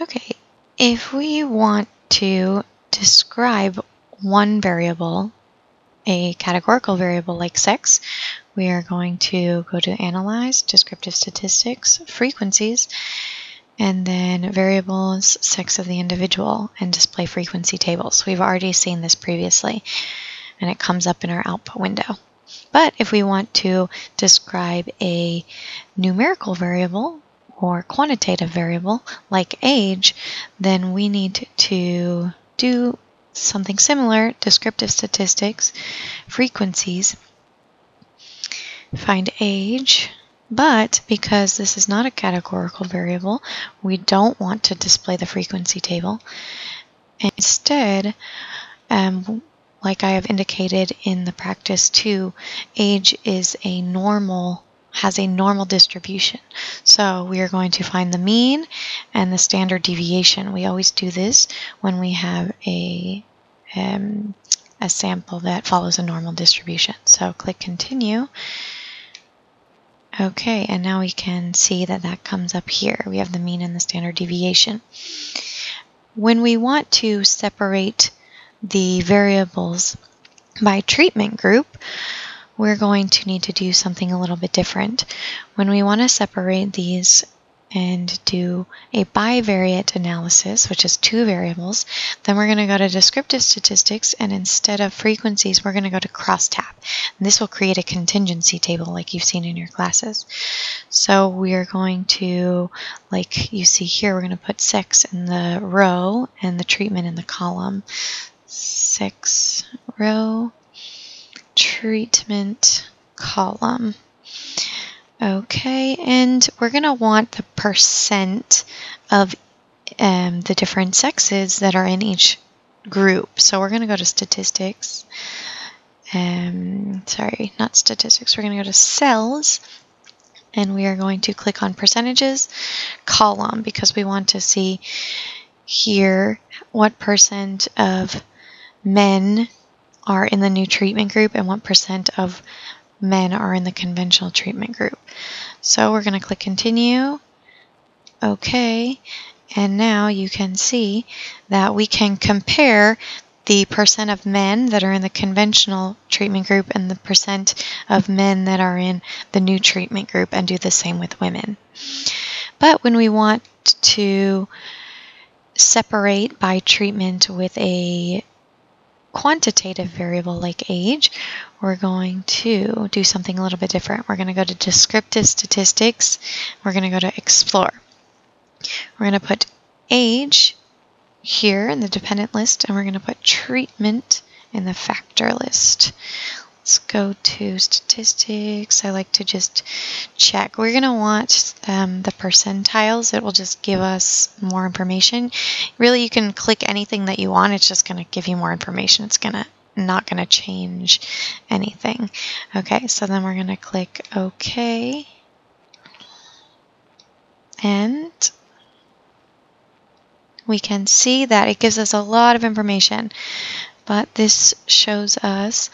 Okay, if we want to describe one variable, a categorical variable like sex, we are going to go to Analyze, Descriptive Statistics, Frequencies, and then Variables, Sex of the Individual, and Display Frequency Tables. We've already seen this previously, and it comes up in our output window. But if we want to describe a numerical variable, or quantitative variable like age, then we need to do something similar, descriptive statistics, frequencies, find age, but because this is not a categorical variable, we don't want to display the frequency table. Instead, um, like I have indicated in the practice 2, age is a normal has a normal distribution. So we are going to find the mean and the standard deviation. We always do this when we have a, um, a sample that follows a normal distribution. So click continue. Okay, and now we can see that that comes up here. We have the mean and the standard deviation. When we want to separate the variables by treatment group, we're going to need to do something a little bit different. When we want to separate these and do a bivariate analysis, which is two variables, then we're going to go to descriptive statistics, and instead of frequencies, we're going to go to crosstab. And this will create a contingency table like you've seen in your classes. So we are going to, like you see here, we're going to put 6 in the row and the treatment in the column. 6 row treatment column. Okay, and we're going to want the percent of um, the different sexes that are in each group. So we're going to go to statistics. Um, sorry, not statistics. We're going to go to cells and we are going to click on percentages column because we want to see here what percent of men are in the new treatment group and what percent of men are in the conventional treatment group. So we're going to click continue. Okay. And now you can see that we can compare the percent of men that are in the conventional treatment group and the percent of men that are in the new treatment group and do the same with women. But when we want to separate by treatment with a quantitative variable like age, we're going to do something a little bit different. We're going to go to descriptive statistics. We're going to go to explore. We're going to put age here in the dependent list, and we're going to put treatment in the factor list. Let's go to statistics. I like to just check. We're going to want um, the percentiles. It will just give us more information. Really, you can click anything that you want. It's just going to give you more information. It's going to not going to change anything. Okay, so then we're going to click OK. And we can see that it gives us a lot of information. But this shows us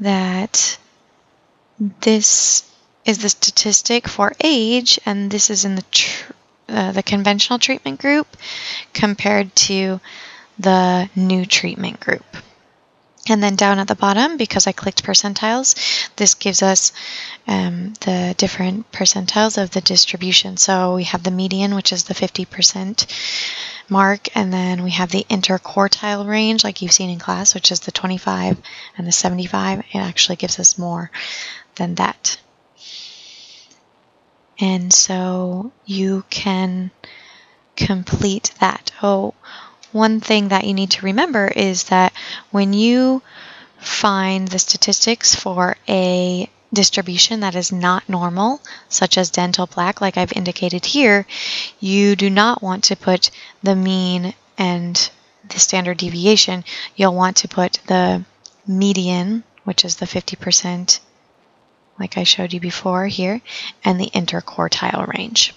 that this is the statistic for age, and this is in the uh, the conventional treatment group compared to the new treatment group. And then down at the bottom, because I clicked percentiles, this gives us um, the different percentiles of the distribution. So we have the median, which is the 50% mark, and then we have the interquartile range, like you've seen in class, which is the 25 and the 75. It actually gives us more than that. And so you can complete that. Oh, one thing that you need to remember is that when you find the statistics for a distribution that is not normal, such as dental plaque, like I've indicated here, you do not want to put the mean and the standard deviation. You'll want to put the median, which is the 50%, like I showed you before here, and the interquartile range.